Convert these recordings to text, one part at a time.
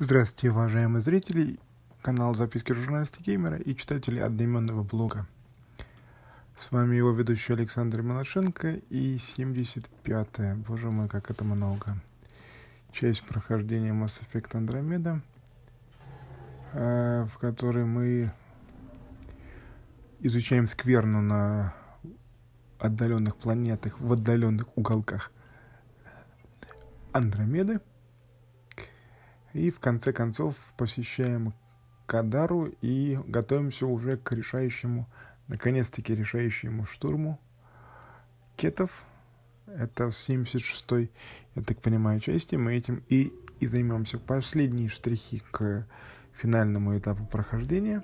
Здравствуйте, уважаемые зрители, канал Записки журналиста геймера и читатели одноименного блога. С вами его ведущий Александр Малашенко и 75-я, боже мой, как это много, часть прохождения Mass Effect Andromeda, э, в которой мы изучаем скверну на отдаленных планетах, в отдаленных уголках Андромеды – и в конце концов посещаем Кадару и готовимся уже к решающему, наконец-таки решающему штурму кетов. Это 76-й, я так понимаю, части. Мы этим и, и займемся. Последние штрихи к финальному этапу прохождения.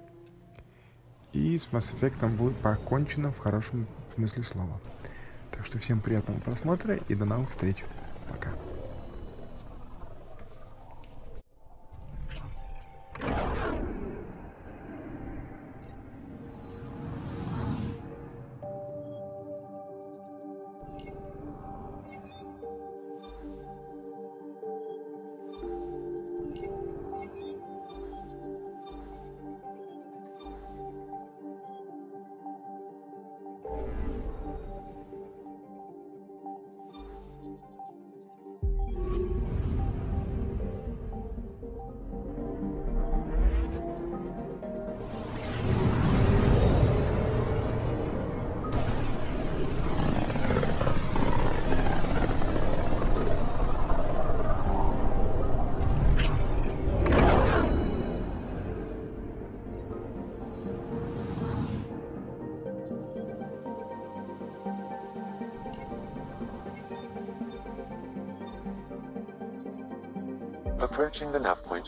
И с Mass Effect будет покончено в хорошем смысле слова. Так что всем приятного просмотра и до новых встреч. Пока.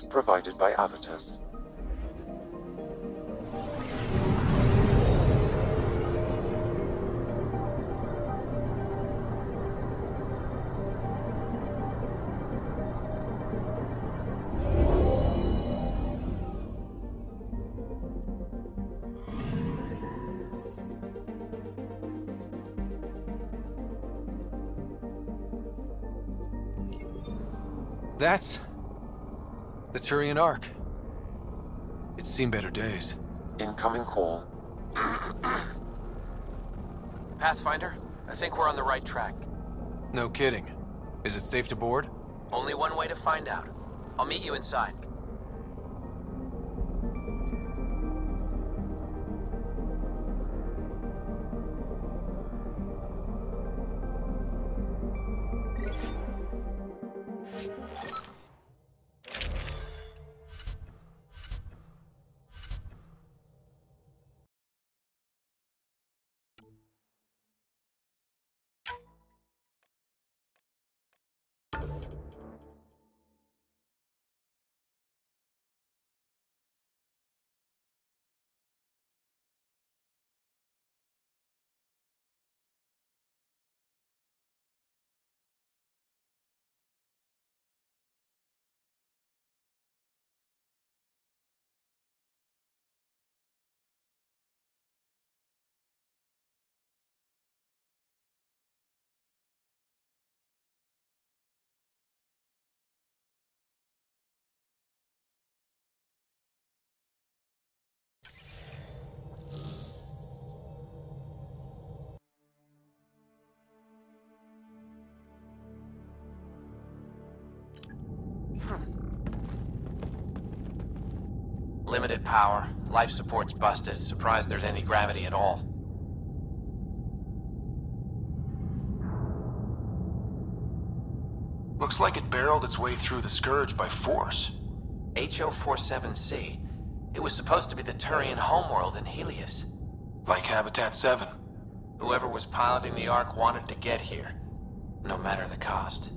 Provided by Avitus. That's the Turian Ark. It's seen better days. Incoming call. Pathfinder, I think we're on the right track. No kidding. Is it safe to board? Only one way to find out. I'll meet you inside. Limited power, life support's busted, surprised there's any gravity at all. Looks like it barreled its way through the Scourge by force. HO-47C. It was supposed to be the Turian homeworld in Helios. Like Habitat 7. Whoever was piloting the Ark wanted to get here. No matter the cost.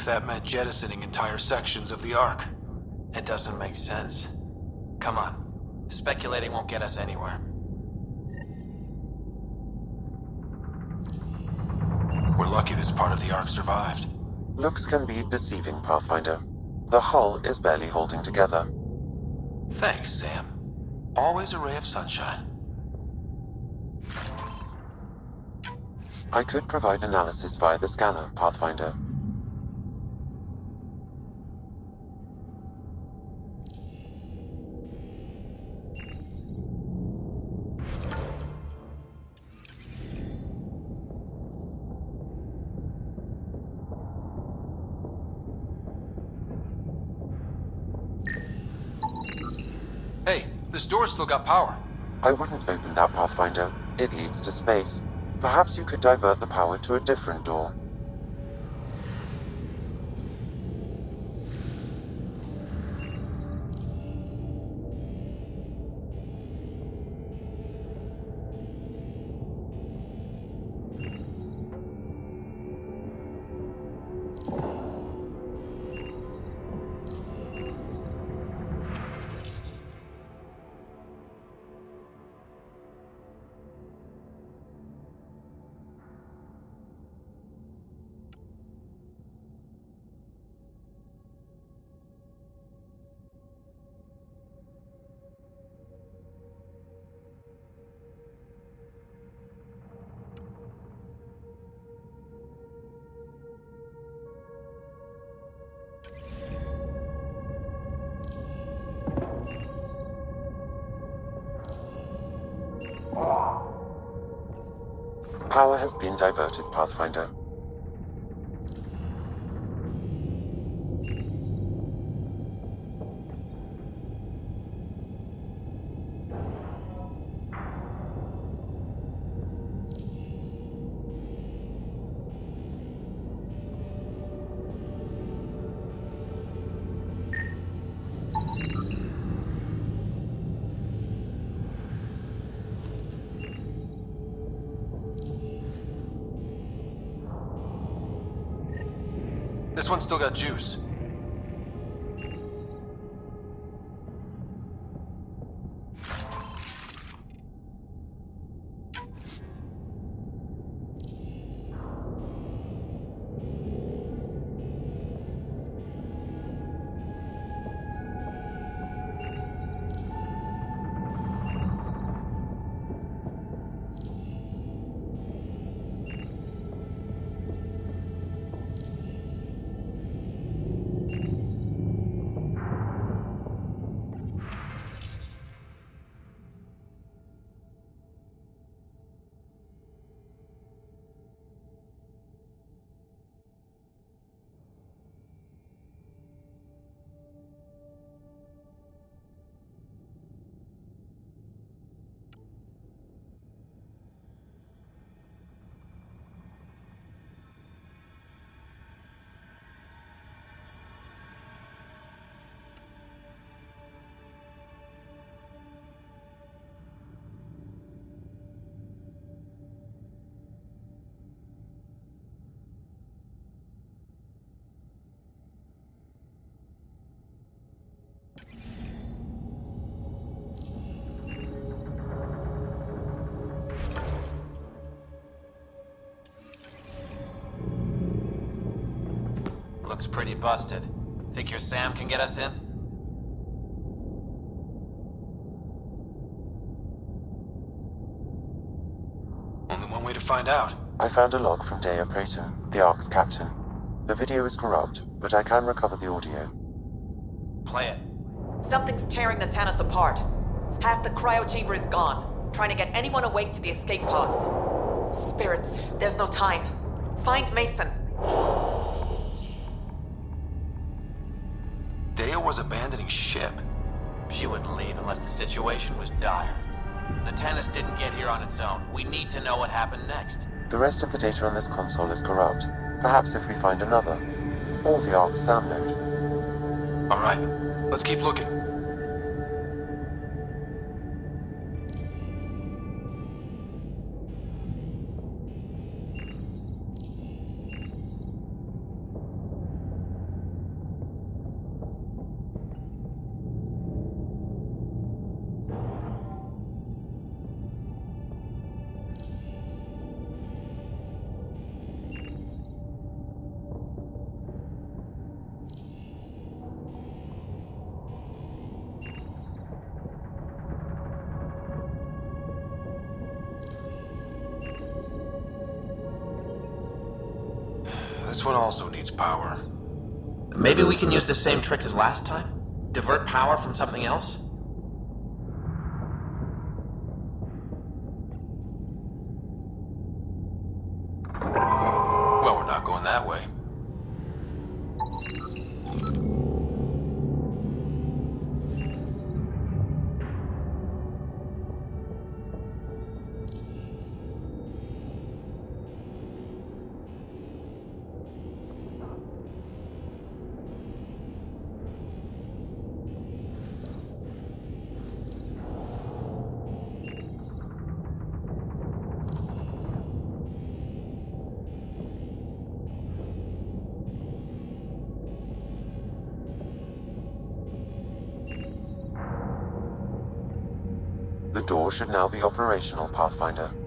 If that meant jettisoning entire sections of the Ark. It doesn't make sense. Come on. Speculating won't get us anywhere. We're lucky this part of the Ark survived. Looks can be deceiving, Pathfinder. The hull is barely holding together. Thanks, Sam. Always a ray of sunshine. I could provide analysis via the scanner, Pathfinder. Power. I wouldn't open that Pathfinder. It leads to space. Perhaps you could divert the power to a different door. Power has been diverted, Pathfinder. Got juice. Looks pretty busted. Think your Sam can get us in? Only one way to find out. I found a log from Dea Praetor, the Ark's captain. The video is corrupt, but I can recover the audio. Play it. Something's tearing the Tannis apart. Half the cryo chamber is gone, trying to get anyone awake to the escape pods. Spirits, there's no time. Find Macen. Was abandoning ship. She wouldn't leave unless the situation was dire. The Tannis didn't get here on its own. We need to know what happened next. The rest of the data on this console is corrupt. Perhaps if we find another. Or the Ark's SAM node. Alright, let's keep looking. Can use the same trick as last time? Divert power from something else? Should now be operational, Pathfinder.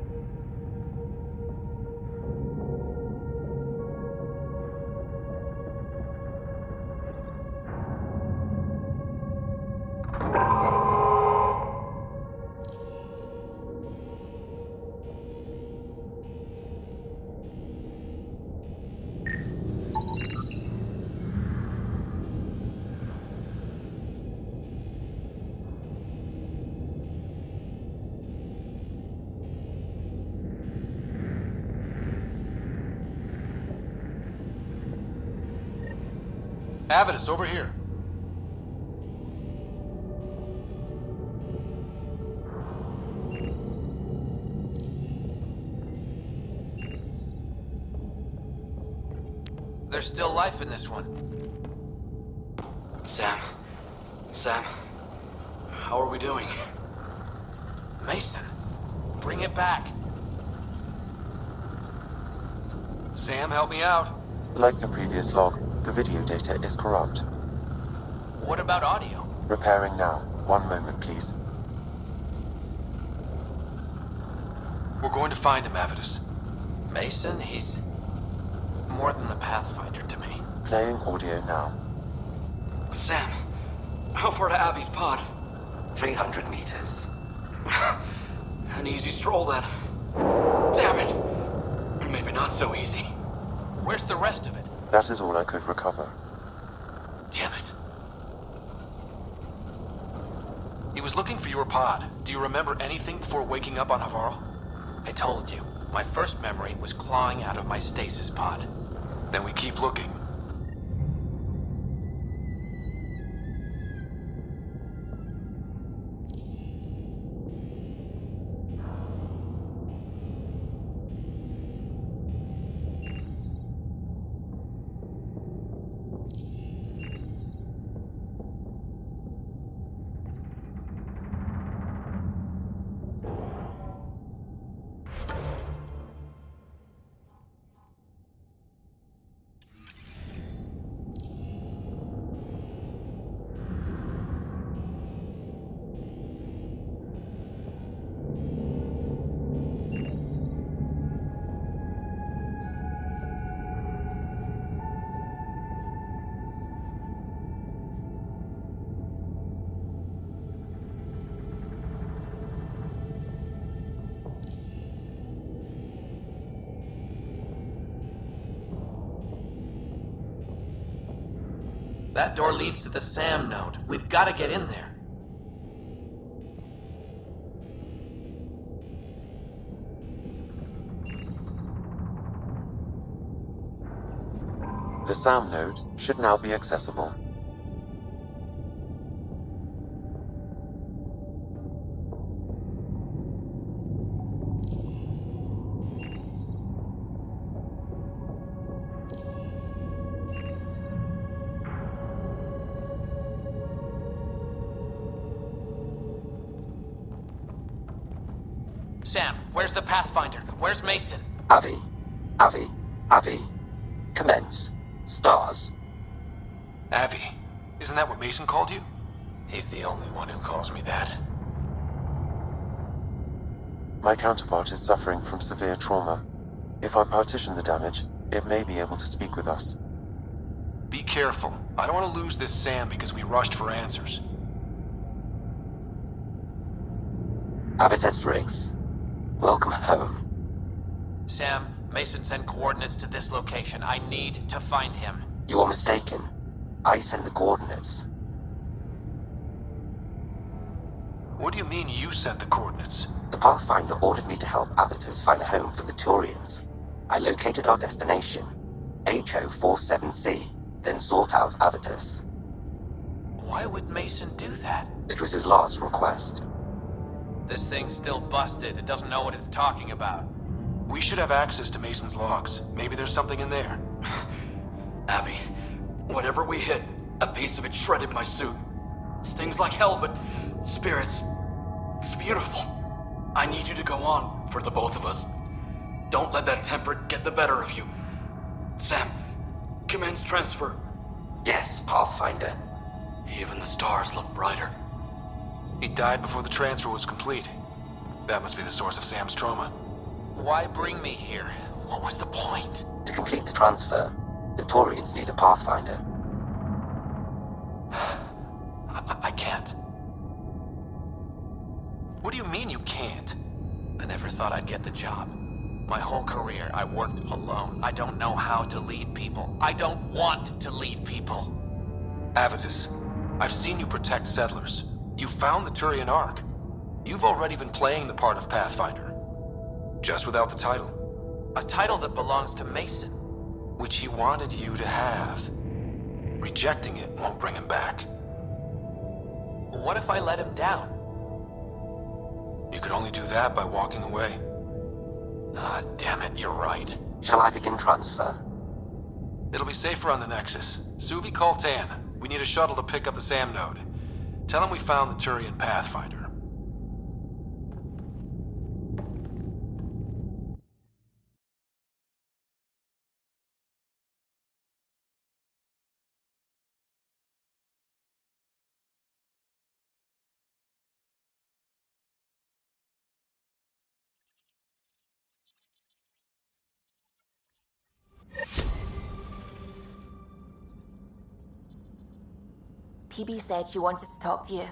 Avitus, over here. There's still life in this one. Sam. Sam. How are we doing? Macen, bring it back. Sam, help me out. Like the previous log, the video data is corrupt. What about audio? Repairing now. One moment, please. We're going to find him, Avitus. Macen, he's more than the Pathfinder to me. Playing audio now. Sam. How far to Avi's pod? 300 meters. An easy stroll then. Damn it! Maybe not so easy. Where's the rest of it? That is all I could recover. Damn it. He was looking for your pod. Do you remember anything before waking up on Havarl? I told you. My first memory was clawing out of my stasis pod. Then we keep looking. That door leads to the SAM node. We've got to get in there. The SAM node should now be accessible. Avi. Avi. Commence. Stars. Avi. Isn't that what Macen called you? He's the only one who calls me that. My counterpart is suffering from severe trauma. If I partition the damage, it may be able to speak with us. Be careful. I don't want to lose this Sam because we rushed for answers. Avitus Rix. Welcome home. Sam, Macen sent coordinates to this location. I need to find him. You are mistaken. I sent the coordinates. What do you mean you sent the coordinates? The Pathfinder ordered me to help Avitus find a home for the Turians. I located our destination, HO47C, then sought out Avitus. Why would Macen do that? It was his last request. This thing's still busted. It doesn't know what it's talking about. We should have access to Macen's logs. Maybe there's something in there. Abby, whatever we hit, a piece of it shredded my suit. Stings like hell, but spirits, it's beautiful. I need you to go on for the both of us. Don't let that temper get the better of you. Sam, commence transfer. Yes, Pathfinder. Even the stars look brighter. He died before the transfer was complete. That must be the source of Sam's trauma. Why bring me here? What was the point? To complete the transfer, the Turians need a Pathfinder. I, I can't. What do you mean you can't? I never thought I'd get the job. My whole career, I worked alone. I don't know how to lead people. I don't want to lead people. Avitus, I've seen you protect settlers. You found the Turian Ark. You've already been playing the part of Pathfinder. Just without the title. A title that belongs to Macen. Which he wanted you to have. Rejecting it won't bring him back. What if I let him down? You could only do that by walking away. Ah, damn it, you're right. Shall I begin transfer? It'll be safer on the Nexus. Suvi, call Tann. We need a shuttle to pick up the SAM node. Tell him we found the Turian Pathfinder. Peebee said she wanted to talk to you.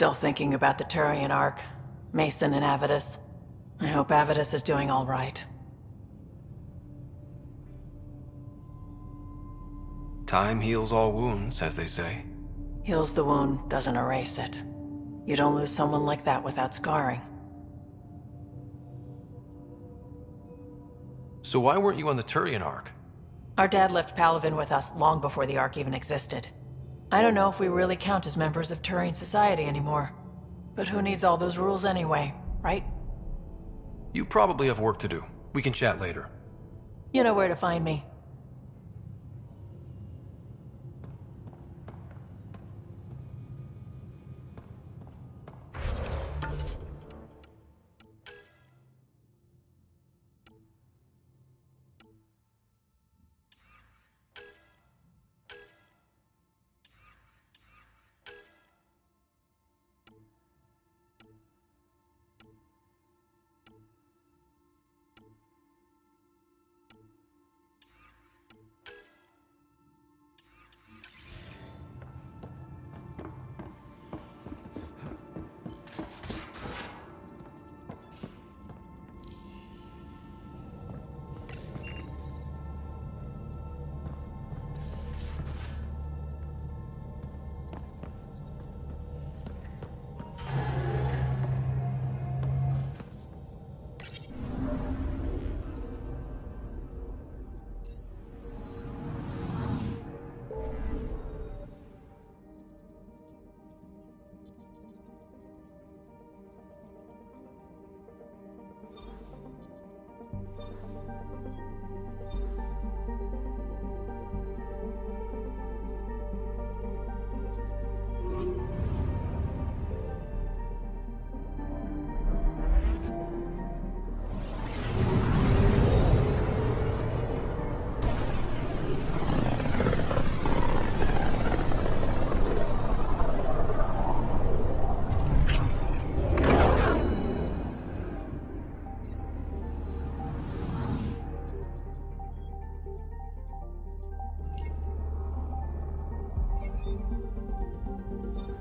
Still thinking about the Turian Ark. Macen and Avitus. I hope Avitus is doing all right. Time heals all wounds, as they say. Heals the wound, doesn't erase it. You don't lose someone like that without scarring. So why weren't you on the Turian Ark? Our dad left Palaven with us long before the Ark even existed. I don't know if we really count as members of Turian society anymore. But who needs all those rules anyway, right? You probably have work to do. We can chat later. You know where to find me.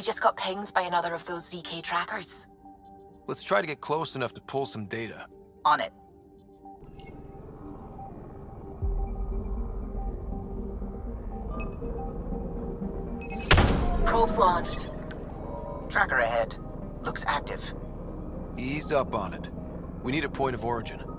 We just got pinged by another of those ZK trackers. Let's try to get close enough to pull some data. On it. Probes launched. Tracker ahead. Looks active. Ease up on it. We need a point of origin.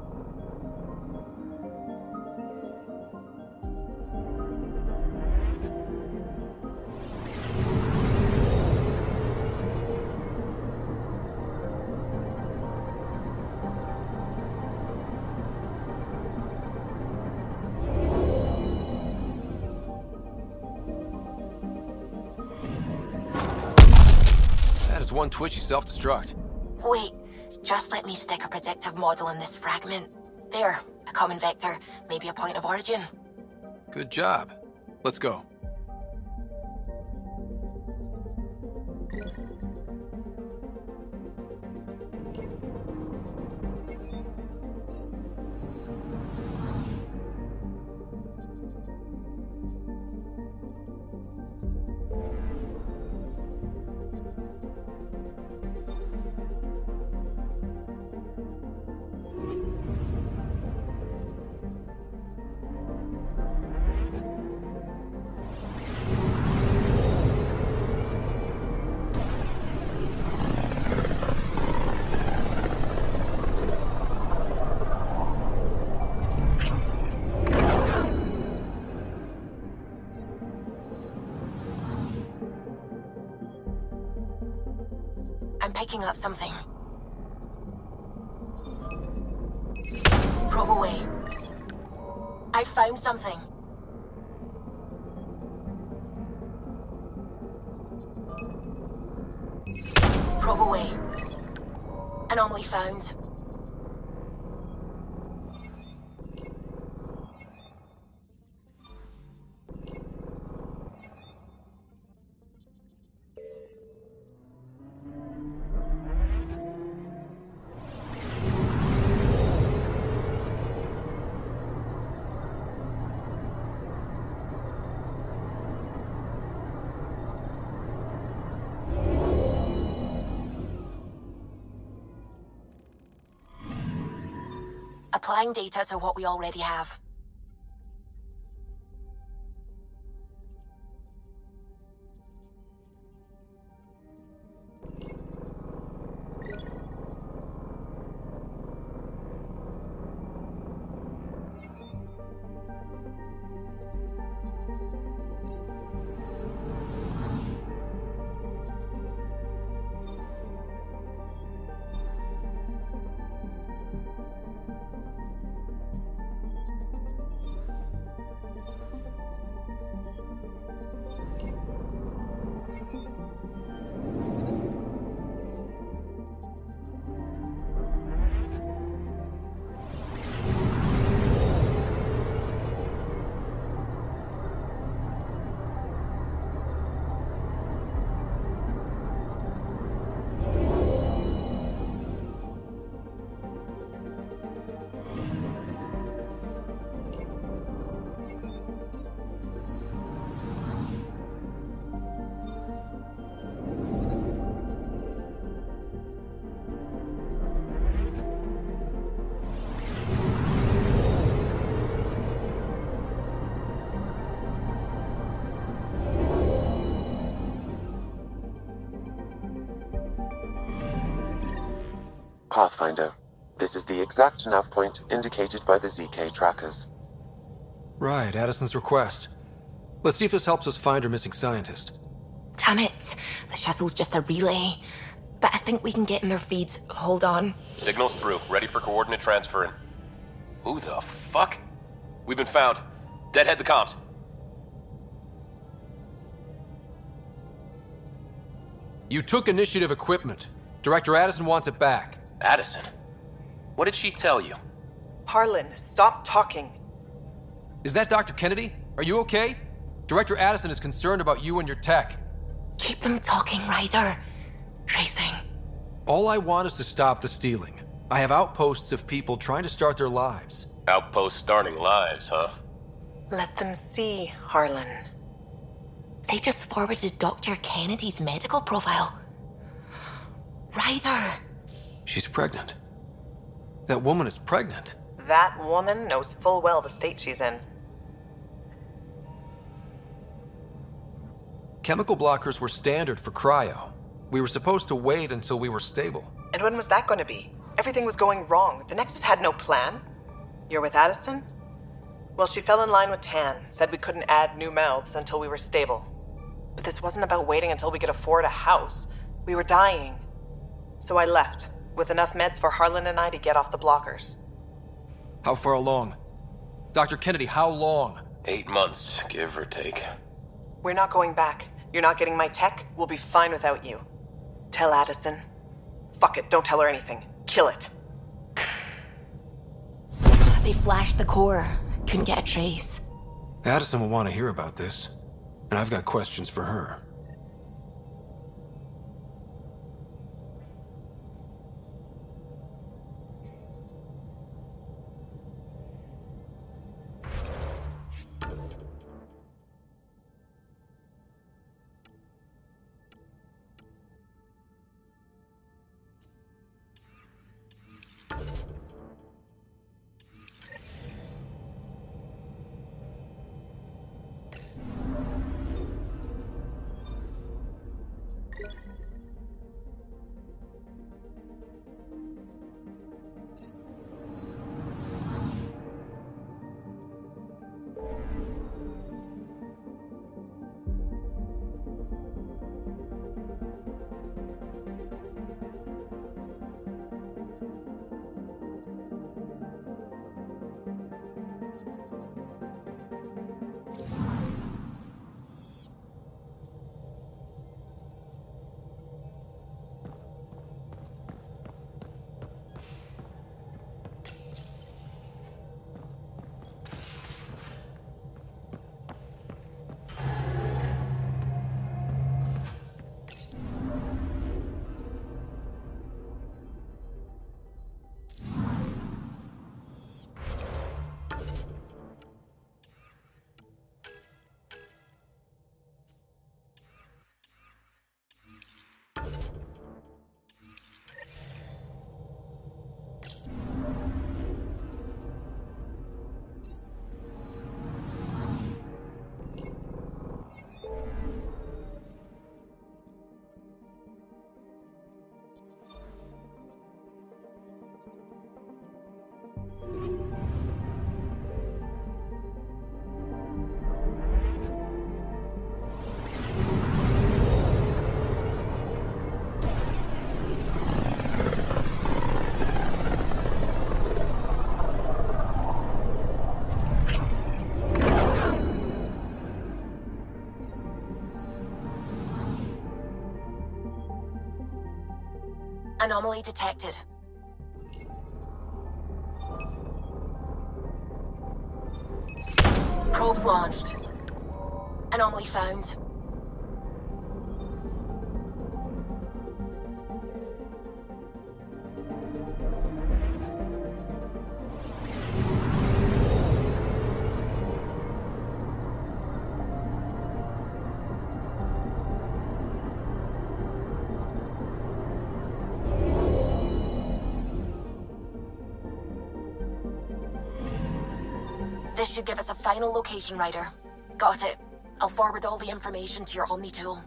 One twitchy self-destruct. Wait, just let me stick a predictive model in this fragment. There, a common vector, maybe a point of origin. Good job. Let's go. Picking up something. Probe away. I found something. Probe away. Anomaly found. Applying data to what we already have. Pathfinder, this is the exact nav point indicated by the ZK trackers. Right, Addison's request. Let's see if this helps us find our missing scientist. Damn it. The shuttle's just a relay. But I think we can get in their feeds. Hold on. Signals through. Ready for coordinate transferring. Who the fuck? We've been found. Deadhead the comms. You took initiative equipment. Director Addison wants it back. Addison? What did she tell you? Harlan, stop talking. Is that Dr. Kennedy? Are you okay? Director Addison is concerned about you and your tech. Keep them talking, Ryder. Tracing. All I want is to stop the stealing. I have outposts of people trying to start their lives. Outposts starting lives, huh? Let them see, Harlan. They just forwarded Dr. Kennedy's medical profile. Ryder! She's pregnant. That woman is pregnant. That woman knows full well the state she's in. Chemical blockers were standard for cryo. We were supposed to wait until we were stable. And when was that going to be? Everything was going wrong. The Nexus had no plan. You're with Addison? Well, she fell in line with Tann, said we couldn't add new mouths until we were stable. But this wasn't about waiting until we could afford a house. We were dying. So I left, with enough meds for Harlan and I to get off the blockers. How far along? Dr. Kennedy, how long? Eight months, give or take. We're not going back. You're not getting my tech. We'll be fine without you. Tell Addison. Fuck it, don't tell her anything. Kill it. They flashed the core. Couldn't get a trace. Addison will want to hear about this. And I've got questions for her. Anomaly detected. Probes launched. Anomaly found. Final location, Ryder. Got it. I'll forward all the information to your Omni tool.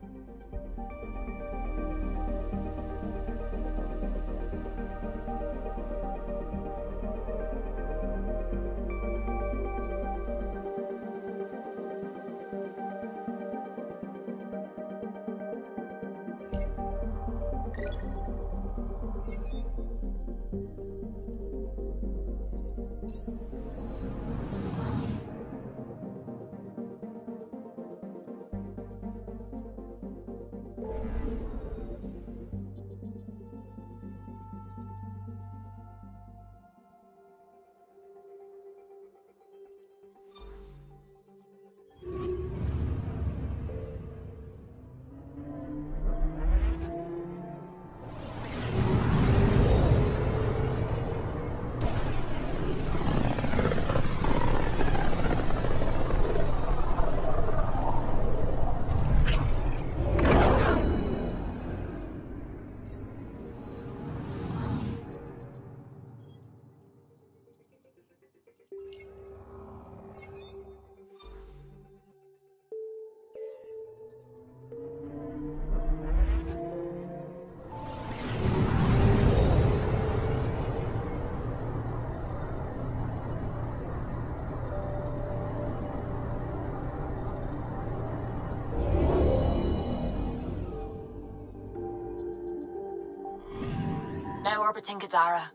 Orbiting Kadara.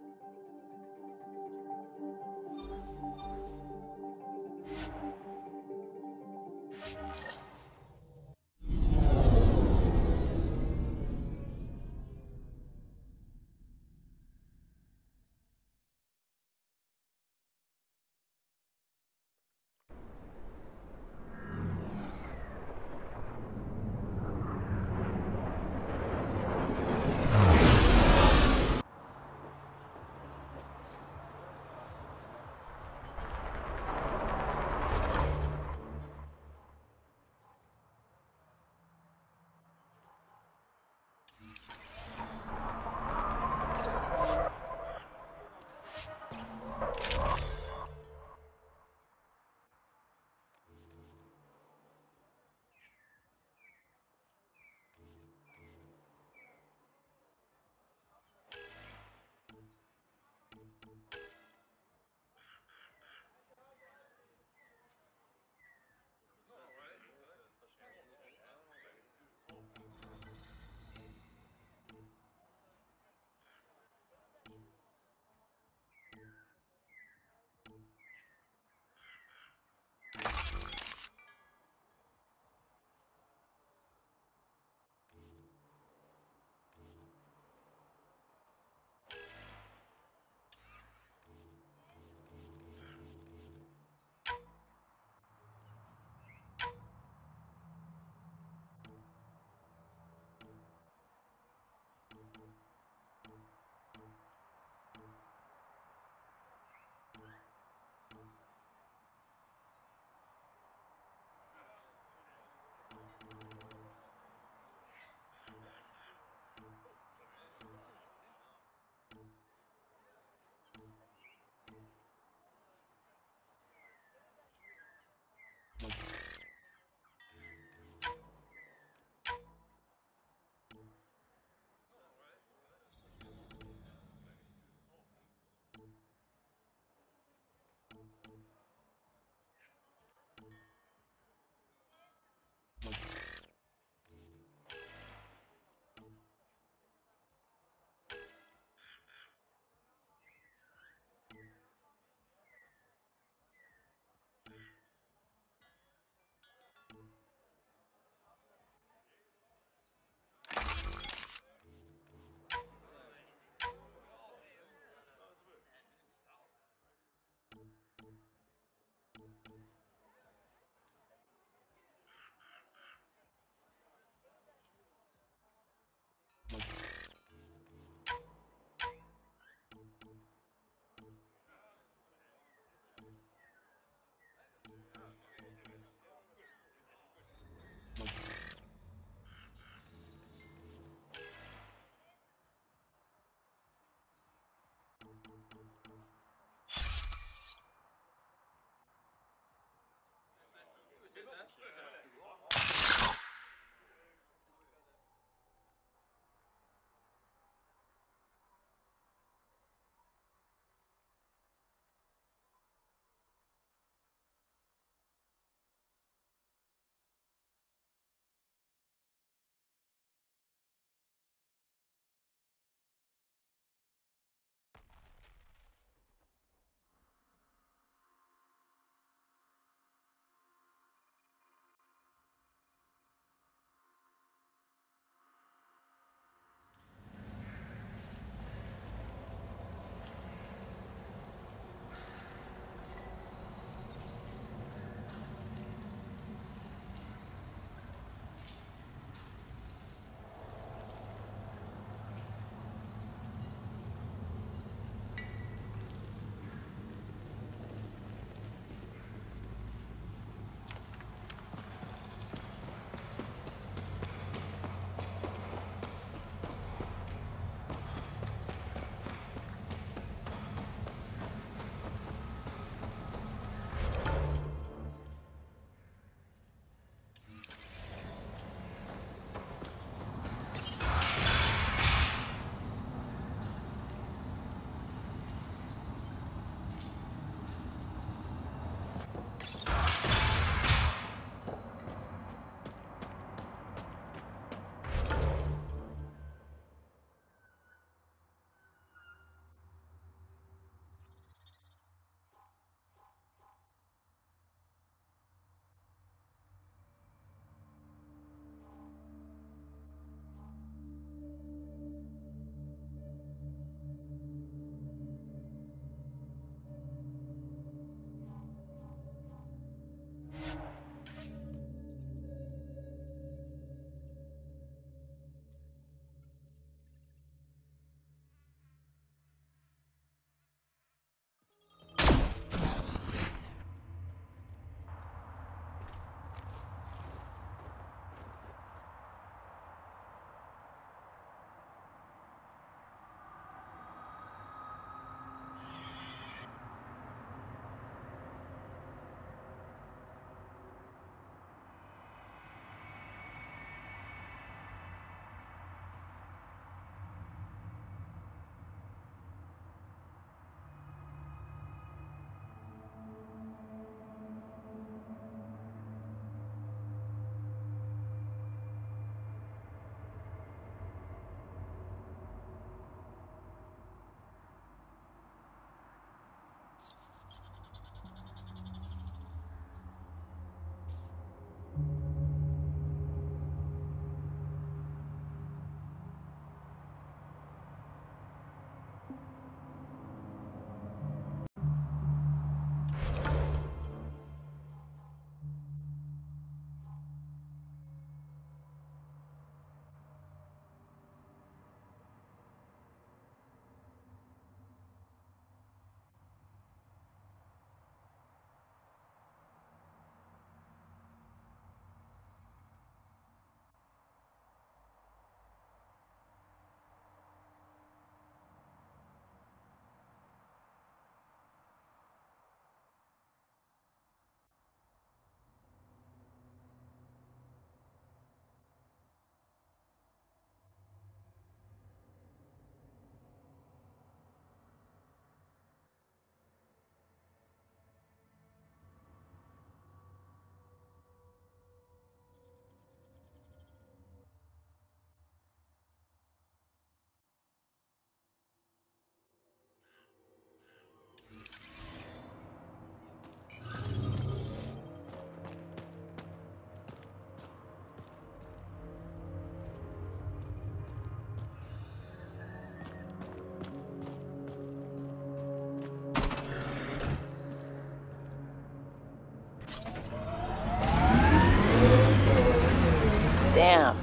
Damn,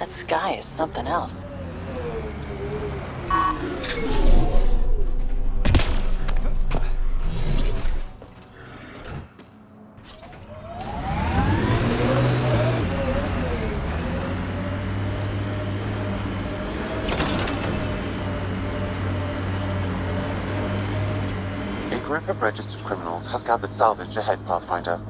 that sky is something else. A group of registered criminals has gathered salvage ahead, Pathfinder.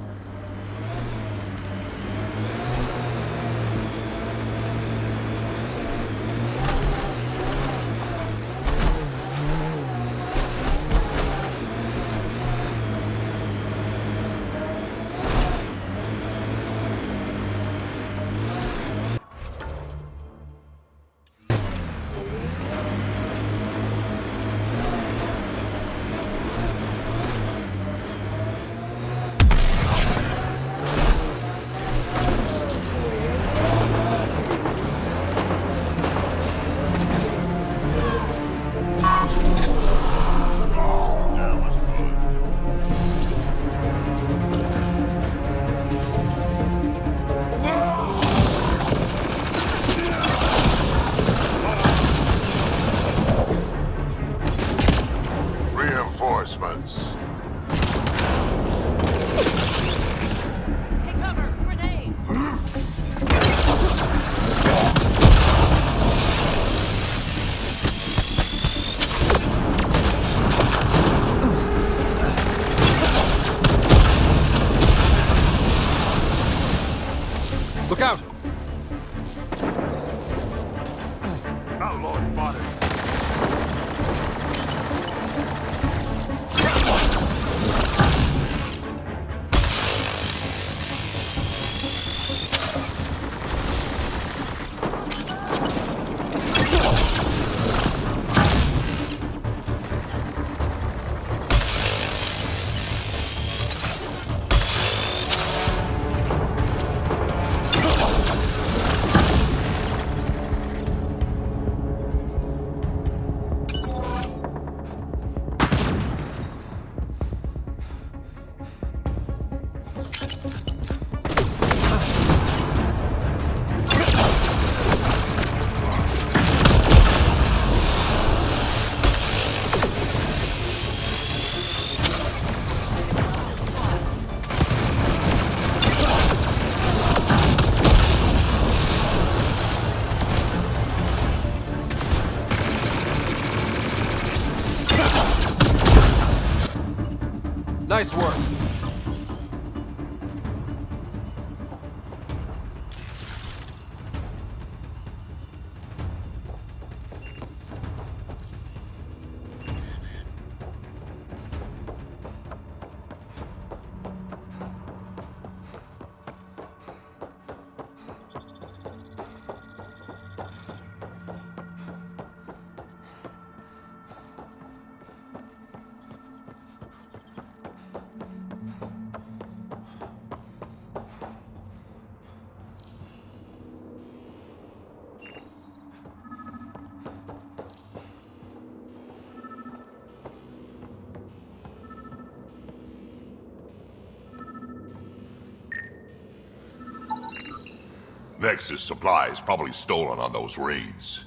Nexus supplies probably stolen on those raids.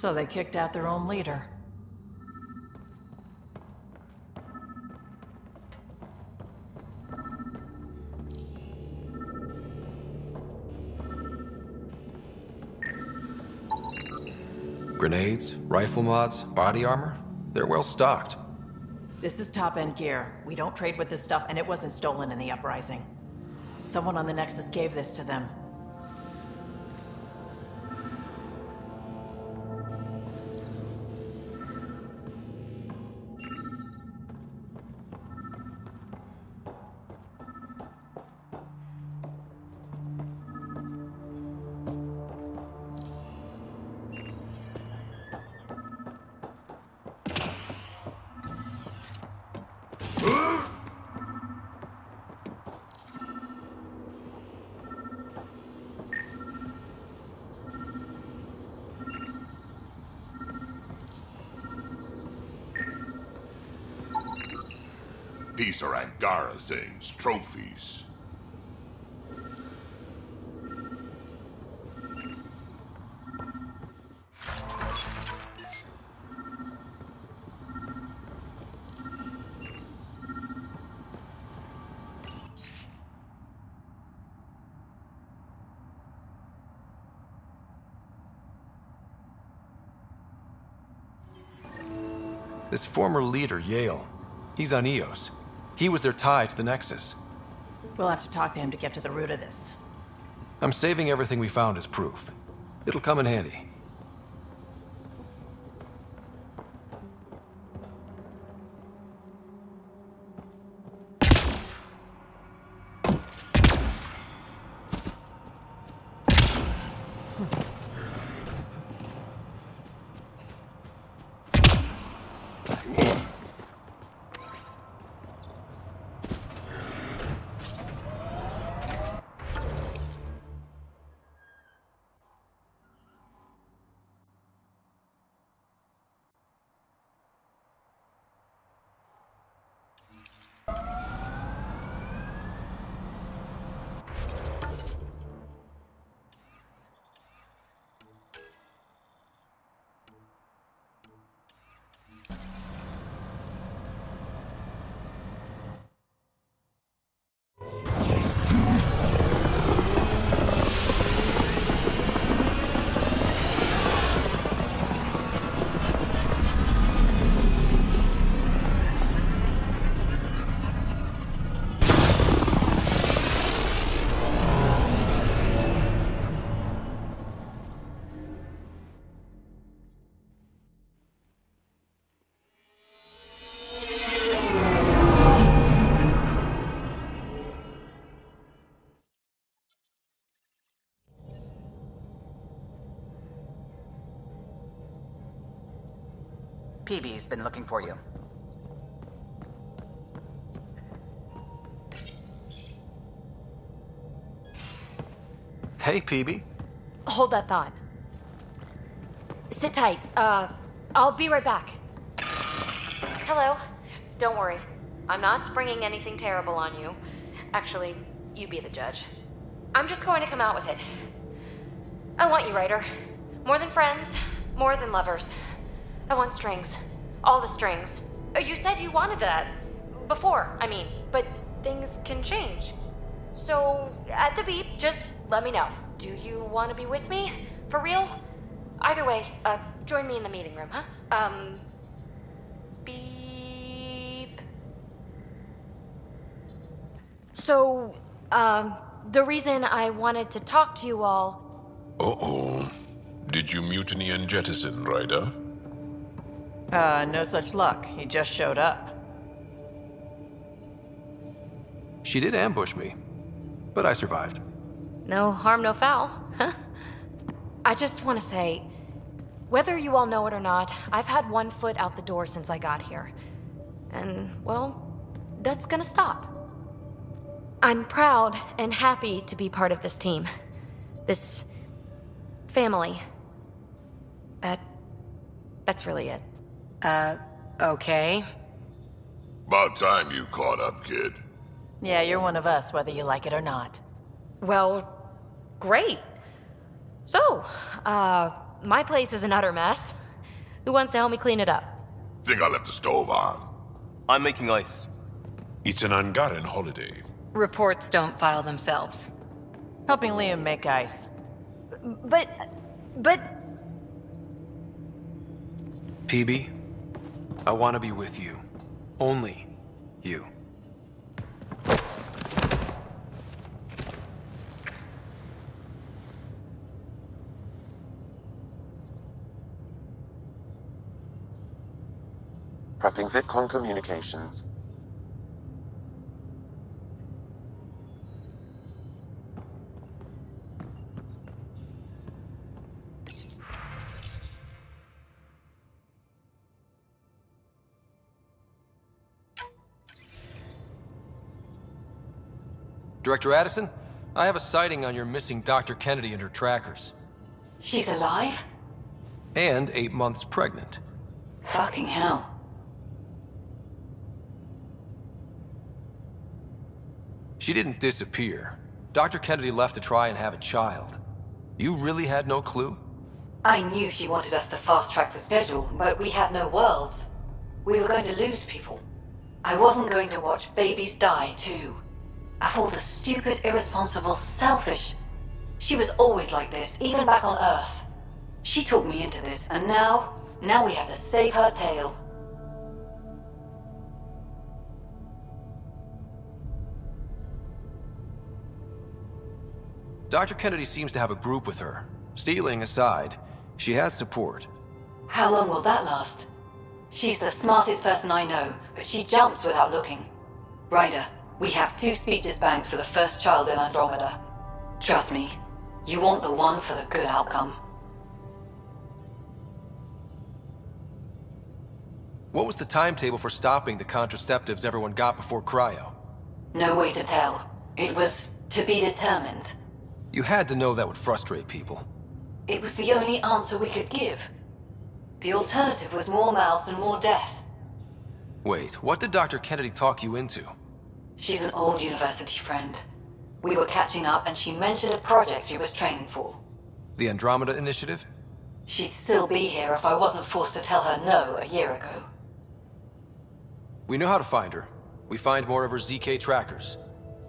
So they kicked out their own leader. Grenades, rifle mods, body armor? They're well stocked. This is top-end gear. We don't trade with this stuff, and it wasn't stolen in the uprising. Someone on the Nexus gave this to them. Trophies. This former leader, Yale, he's on EOS. He was their tie to the Nexus. We'll have to talk to him to get to the root of this. I'm saving everything we found as proof. It'll come in handy. He's been looking for you. Hey, Peebee. Hold that thought. Sit tight. Uh, I'll be right back. Hello. Don't worry. I'm not springing anything terrible on you. Actually, you be the judge. I'm just going to come out with it. I want you, Ryder. More than friends, more than lovers. I want strings. All the strings. Uh, You said you wanted that. Before, I mean. But things can change. So, at the beep, just let me know. Do you want to be with me? For real? Either way, uh, join me in the meeting room, huh? Um. Beep. So, um, the reason I wanted to talk to you all. Uh-oh. Did you mutiny and jettison, Ryder? Uh, no such luck. He just showed up. She did ambush me, but I survived. No harm, no foul, huh? I just want to say, whether you all know it or not, I've had one foot out the door since I got here. And, well, that's gonna stop. I'm proud and happy to be part of this team. This family. That. That's really it. Uh, okay. About time you caught up, kid. Yeah, you're one of us, whether you like it or not. Well, great. So, uh, my place is an utter mess. Who wants to help me clean it up? Think I left the stove on. I'm making ice. It's an Angaran holiday. Reports don't file themselves. Helping Liam make ice. But. but. Peebee, I want to be with you. Only you. Prepping VidCon communications. Director Addison, I have a sighting on your missing Dr. Kennedy and her trackers. She's alive? And eight months pregnant. Fucking hell. She didn't disappear. Dr. Kennedy left to try and have a child. You really had no clue? I knew she wanted us to fast track the schedule, but we had no worlds. We were going to lose people. I wasn't going to watch babies die, too. Of all the stupid, irresponsible, selfish. She was always like this, even back on Earth. She took me into this, and now, now we have to save her tail. Dr. Kennedy seems to have a group with her. Stealing aside, she has support. How long will that last? She's the smartest person I know, but she jumps without looking. Ryder, we have two speeches banked for the first child in Andromeda. Trust me, you want the one for the good outcome. What was the timetable for stopping the contraceptives everyone got before cryo? No way to tell. It was to be determined. You had to know that would frustrate people. It was the only answer we could give. The alternative was more mouths and more death. Wait, what did Dr. Kennedy talk you into? She's an old university friend. We were catching up and she mentioned a project she was training for. The Andromeda Initiative? She'd still be here if I wasn't forced to tell her no a year ago. We know how to find her. We find more of her ZK trackers.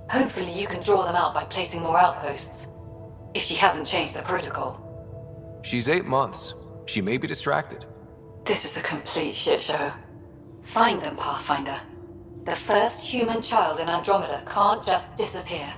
Hopefully you can draw them out by placing more outposts. If she hasn't changed the protocol. She's eight months. She may be distracted. This is a complete shit show. Find them, Pathfinder. The first human child in Andromeda can't just disappear.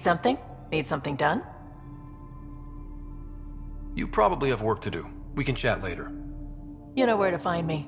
Need something? Need something done? You probably have work to do. We can chat later. You know where to find me.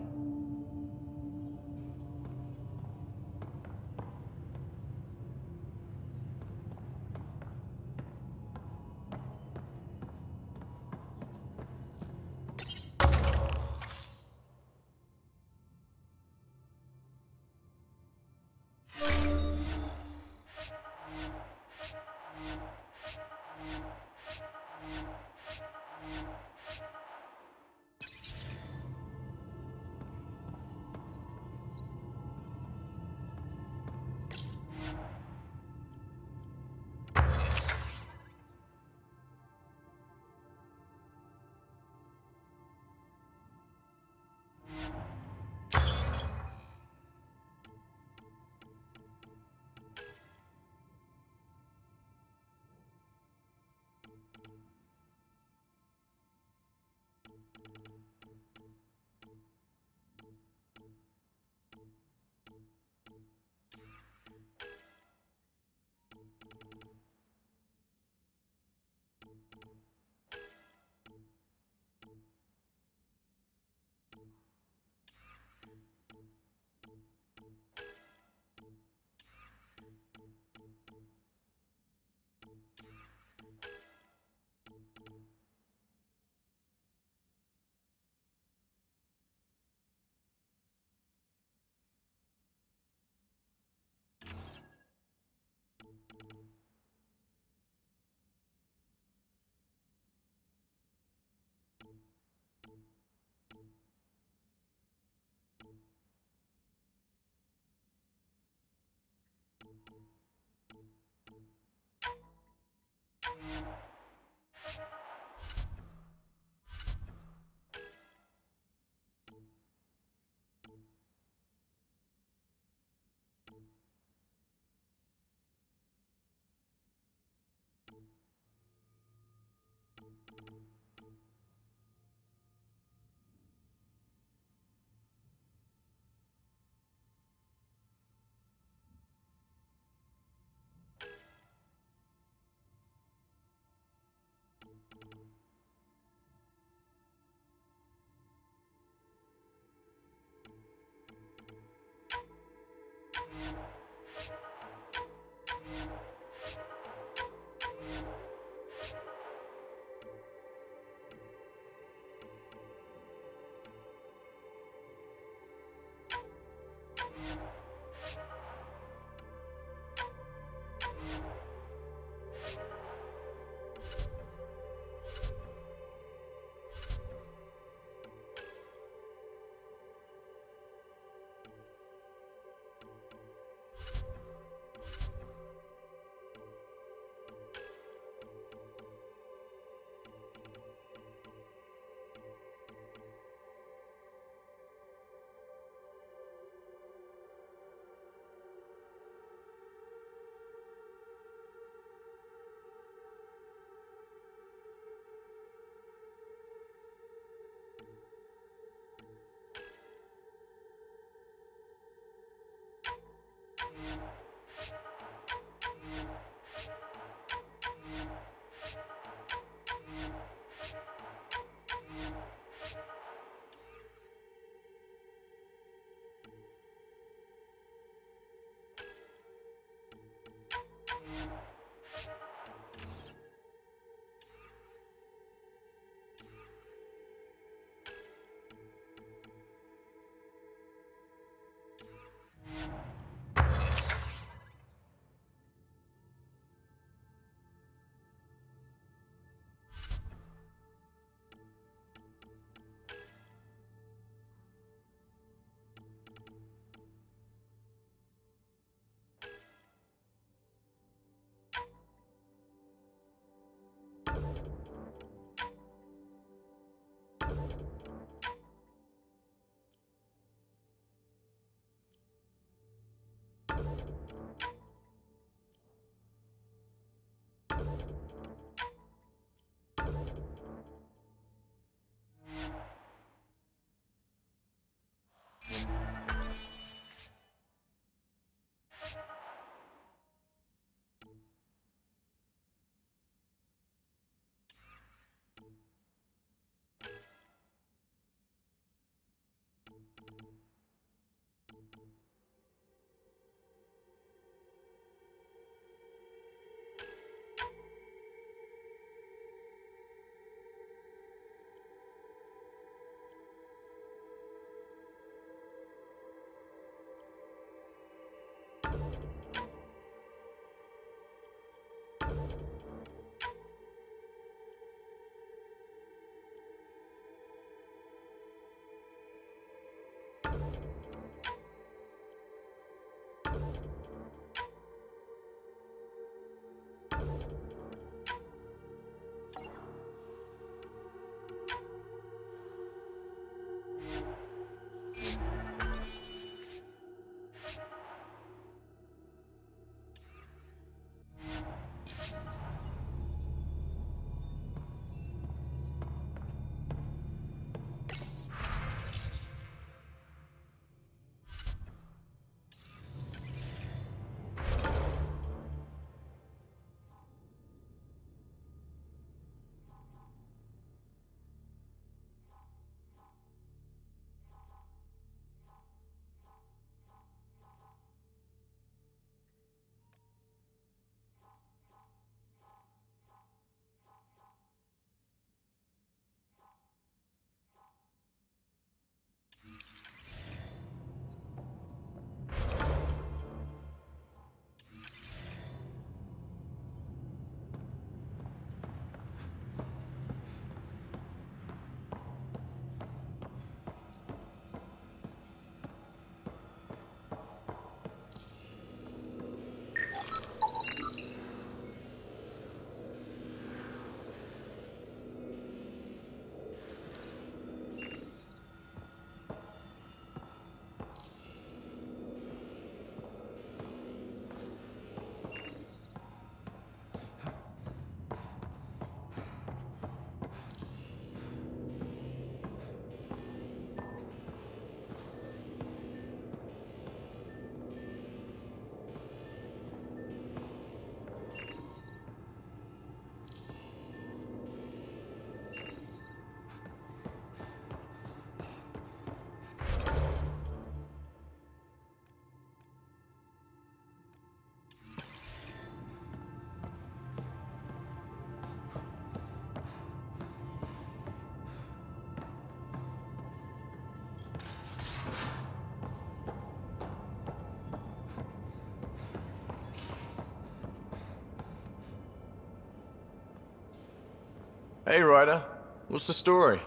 Hey, Ryder. What's the story?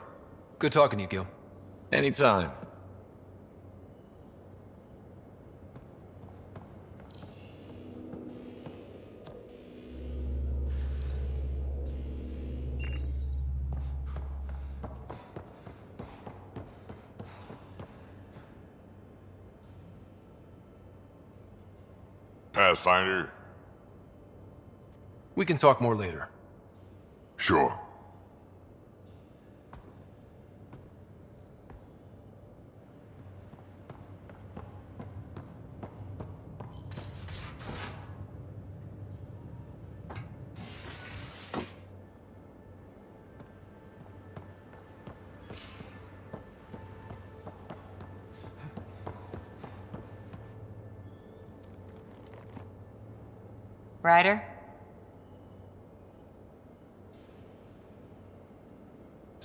Good talking to you, Gil. Anytime. Pathfinder? We can talk more later. Sure.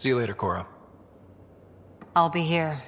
See you later, Cora. I'll be here.